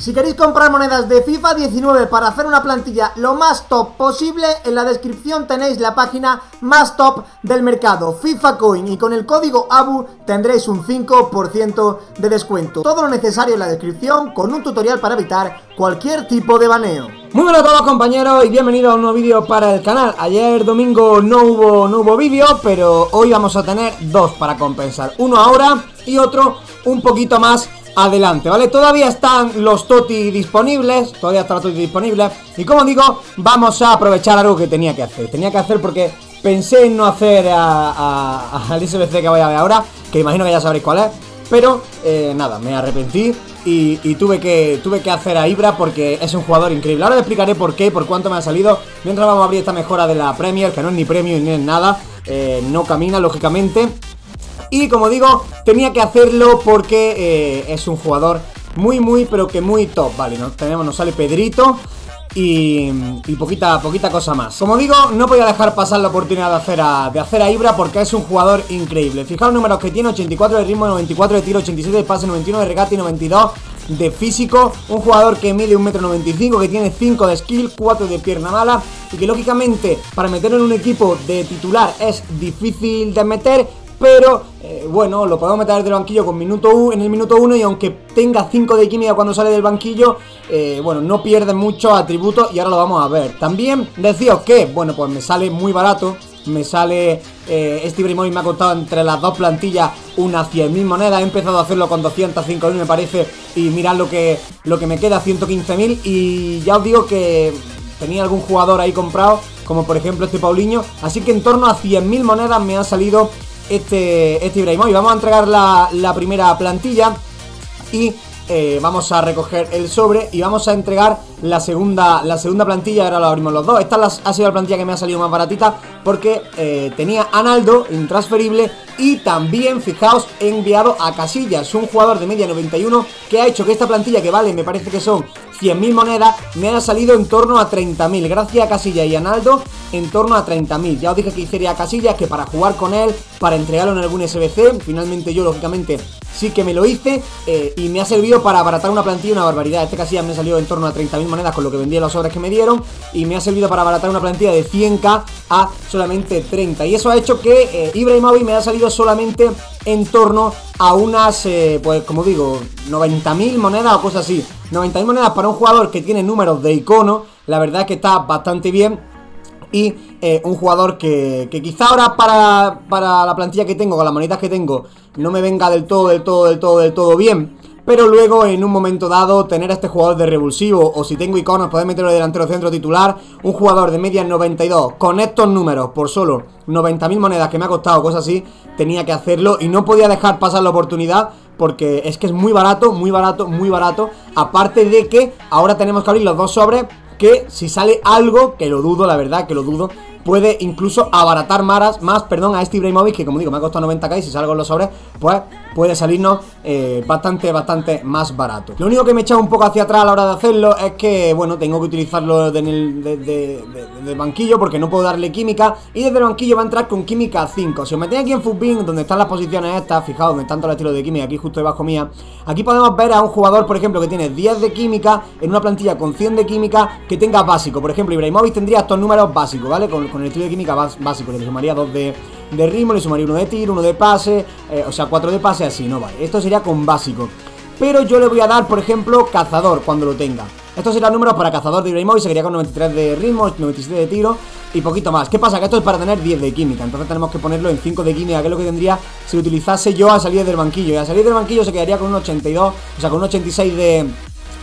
Si queréis comprar monedas de FIFA 19 para hacer una plantilla lo más top posible, en la descripción tenéis la página más top del mercado, FIFA Coin, y con el código ABU tendréis un 5% de descuento. Todo lo necesario en la descripción con un tutorial para evitar cualquier tipo de baneo. Muy buenas a todos compañeros y bienvenidos a un nuevo vídeo para el canal Ayer domingo no hubo, no hubo vídeo, pero hoy vamos a tener dos para compensar Uno ahora y otro un poquito más adelante, ¿vale? Todavía están los Toti disponibles, todavía están los Toti disponibles Y como digo, vamos a aprovechar algo que tenía que hacer. Tenía que hacer porque pensé en no hacer al SBC que voy a ver ahora Que imagino que ya sabréis cuál es. Pero, eh, nada, me arrepentí y, tuve, que, tuve que hacer a Ibra porque es un jugador increíble. Ahora explicaré por qué, por cuánto me ha salido. Mientras vamos a abrir esta mejora de la Premier Que no es ni premio ni es nada eh, No camina, lógicamente y como digo, tenía que hacerlo porque eh, es un jugador muy, muy, pero que muy top Vale, nos, tenemos, nos sale Pedrito y, poquita, poquita cosa más. Como digo, no voy a dejar pasar la oportunidad de hacer, a, de hacer a Ibra porque es un jugador increíble. Fijaos números que tiene, 84 de ritmo, 94 de tiro, 87 de pase, 91 de regate y 92 de físico. Un jugador que mide 1,95m, que tiene 5 de skill, 4 de pierna mala Y que lógicamente para meterlo en un equipo de titular es difícil de meter pero eh, bueno, lo podemos meter del banquillo con minuto u, en el minuto 1 y aunque tenga 5 de química cuando sale del banquillo, eh, bueno, no pierde muchos atributos y ahora lo vamos a ver. También deciros que, bueno, pues me sale muy barato, me sale eh, este Ibrahimovic me ha costado entre las dos plantillas unas 100.000 monedas, he empezado a hacerlo con 205.000 me parece y mirad lo que, lo que me queda, 115.000 y ya os digo que tenía algún jugador ahí comprado, como por ejemplo este Paulinho, así que en torno a 100.000 monedas me ha salido este, este Ibrahimovic. Vamos a entregar la, primera plantilla y eh, vamos a recoger el sobre y vamos a entregar la segunda, la segunda plantilla, ahora lo abrimos los dos. Esta ha sido la plantilla que me ha salido más baratita porque eh, tenía Analdo intransferible y también, fijaos, enviado a Casillas, un jugador de media 91 que ha hecho que esta plantilla que vale, me parece que son 100.000 monedas, me haya salido en torno a 30.000. Gracias a Casillas y Analdo, en torno a 30.000. Ya os dije que hice a Casillas, que para jugar con él, para entregarlo en algún SBC, finalmente yo, lógicamente, sí que me lo hice eh, y me ha servido para abaratar una plantilla una barbaridad. Este casillas me salió en torno a 30.000 monedas con lo que vendía los sobres que me dieron y me ha servido para abaratar una plantilla de 100k a solamente 30. Y eso ha hecho que eh, Ibrahimovic me ha salido solamente en torno a unas, eh, pues como digo, 90.000 monedas o cosas así. 90.000 monedas para un jugador que tiene números de icono, la verdad es que está bastante bien y eh, un jugador que, que quizá ahora para, para, la plantilla que tengo, con las monitas que tengo, no me venga del todo, del todo, del todo, del todo bien. Pero luego en un momento dado tener a este jugador de revulsivo o si tengo iconos poder meterlo de delantero centro titular, un jugador de media 92 con estos números por solo 90.000 monedas que me ha costado, cosas así, tenía que hacerlo y no podía dejar pasar la oportunidad porque es que es muy barato, muy barato, muy barato. Aparte de que ahora tenemos que abrir los dos sobres que si sale algo, que lo dudo, la verdad, que lo dudo, puede incluso abaratar más, más perdón, a este Ibrahimovic, que como digo, me ha costado 90k y si salgo en los sobres, pues puede salirnos eh, bastante, bastante más barato. Lo único que me he echado un poco hacia atrás a la hora de hacerlo es que, bueno, tengo que utilizarlo desde el banquillo porque no puedo darle química y desde el banquillo va a entrar con química 5. Si os metéis aquí en Footbin, donde están las posiciones estas, fijaos donde están todos los estilos de química, aquí justo debajo mía, aquí podemos ver a un jugador, por ejemplo, que tiene 10 de química en una plantilla con 100 de química que tenga básico. Por ejemplo, Ibrahimovic tendría estos números básicos, ¿vale? Con, con el estilo de química básico, le sumaría 2 de de ritmo, le sumaría uno de tiro, uno de pase, eh, o sea, cuatro de pase, así, no vale. Esto sería con básico. Pero yo le voy a dar, por ejemplo, cazador cuando lo tenga. Estos serían números para cazador de Ibrahimovic, seguiría con 93 de ritmo, 97 de tiro y poquito más. ¿Qué pasa? Que esto es para tener 10 de química, entonces tenemos que ponerlo en 5 de química, que es lo que tendría si utilizase yo a salir del banquillo. Y a salir del banquillo se quedaría con un 82, o sea, con un 86 de,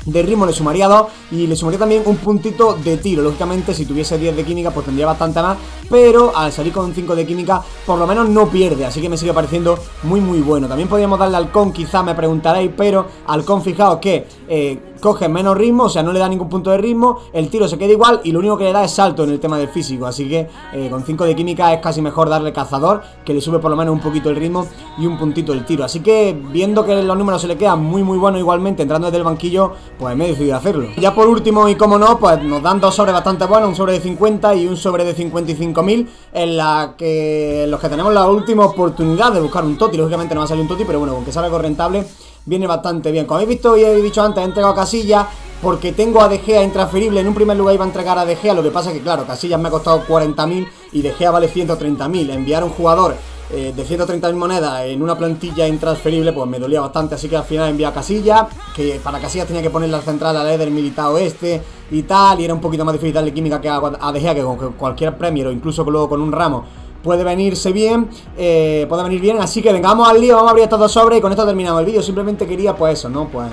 de ritmo le sumaría 2 y le sumaría también un puntito de tiro. Lógicamente, si tuviese 10 de química, pues tendría bastante más, pero al salir con 5 de química, por lo menos no pierde, así que me sigue pareciendo muy muy bueno. También podríamos darle al con, quizá me preguntaréis, pero al con fijaos que eh, coge menos ritmo, o sea, no le da ningún punto de ritmo, el tiro se queda igual y lo único que le da es salto en el tema del físico, así que eh, con 5 de química es casi mejor darle cazador, que le sube por lo menos un poquito el ritmo y un puntito el tiro, así que viendo que los números se le quedan muy muy buenos igualmente entrando desde el banquillo, pues me he decidido hacerlo. Ya por último y como no, pues nos dan dos sobres bastante buenos, un sobre de 50 y un sobre de 55.000, en la que los que tenemos la última oportunidad de buscar un Toti, lógicamente no va a salir un Toti, pero bueno, aunque sea algo rentable viene bastante bien. Como habéis visto y he dicho antes, he entregado Casilla porque tengo a De Gea intransferible. En un primer lugar iba a entregar a De Gea, lo que pasa es que, claro, Casillas me ha costado 40.000 y De Gea vale 130.000. Enviar un jugador eh, de 130.000 monedas en una plantilla intransferible, pues me dolía bastante. Así que al final envié a Casillas, que para Casillas tenía que poner la central al Eder militado este y tal, y era un poquito más difícil darle química que a, De Gea, que con cualquier Premier o incluso luego con un ramo puede venirse bien, eh, puede venir bien, así que venga, vamos al lío, vamos a abrir estos dos sobres y con esto terminamos el vídeo, simplemente quería pues eso, ¿no? Pues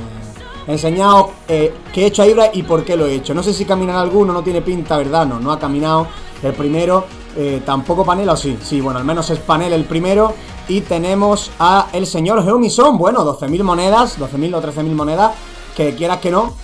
enseñado eh, qué he hecho a Ibra y por qué lo he hecho. No sé si caminan alguno, no tiene pinta, ¿verdad? No, no ha caminado el primero. Eh, tampoco panel o sí, sí, bueno, al menos es panel el primero. Y tenemos a el señor Geomison, bueno, 12.000 monedas, 12.000 o 13.000 monedas, que quieras que no,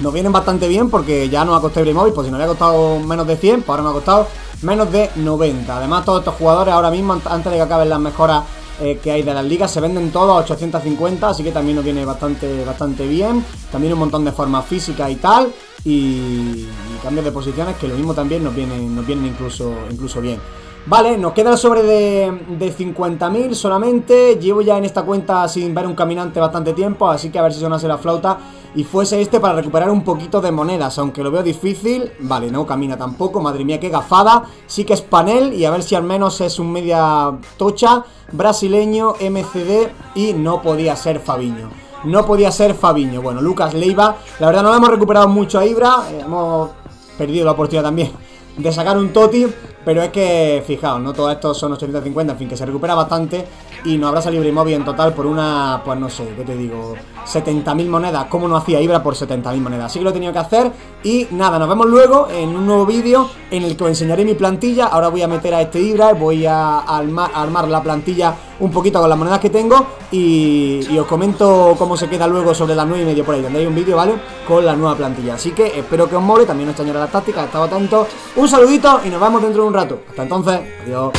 nos vienen bastante bien porque ya nos ha costado Ibrahimovic, pues si nos había costado menos de 100, pues ahora me ha costado menos de 90. Además, todos estos jugadores ahora mismo, antes de que acaben las mejoras eh, que hay de las ligas. Se venden todos a 850, así que también nos viene bastante, bastante bien. También un montón de formas físicas y tal. Y, cambios de posiciones que lo mismo también nos vienen, nos vienen incluso, incluso bien. Vale, nos queda el sobre de, de 50.000 solamente. Llevo ya en esta cuenta sin ver un caminante bastante tiempo, así que a ver si sonase la flauta y fuese este para recuperar un poquito de monedas, aunque lo veo difícil. Vale, no camina tampoco, madre mía, qué gafada. Sí que es panel y a ver si al menos es un media tocha, brasileño, MCD y no podía ser Fabiño. No podía ser Fabiño. Bueno, Lucas Leiva, la verdad no lo hemos recuperado mucho a Ibra, hemos perdido la oportunidad también de sacar un Toti, pero es que, fijaos, ¿no? Todo esto son 850, en fin, que se recupera bastante y no habrá salido Ibrahimovic en total por una, pues no sé, ¿qué te digo? 70.000 monedas, ¿cómo no hacía Ibra por 70.000 monedas? Así que lo he tenido que hacer y nada, nos vemos luego en un nuevo vídeo en el que os enseñaré mi plantilla, ahora voy a meter a este Ibra, voy a armar, la plantilla un poquito con las monedas que tengo y, os comento cómo se queda luego sobre las 9 y medio por ahí, tendréis un vídeo, ¿vale? Con la nueva plantilla, así que espero que os mole, también os extrañaré las tácticas, estado atentos, un saludito y nos vemos dentro de un rato, hasta entonces, adiós.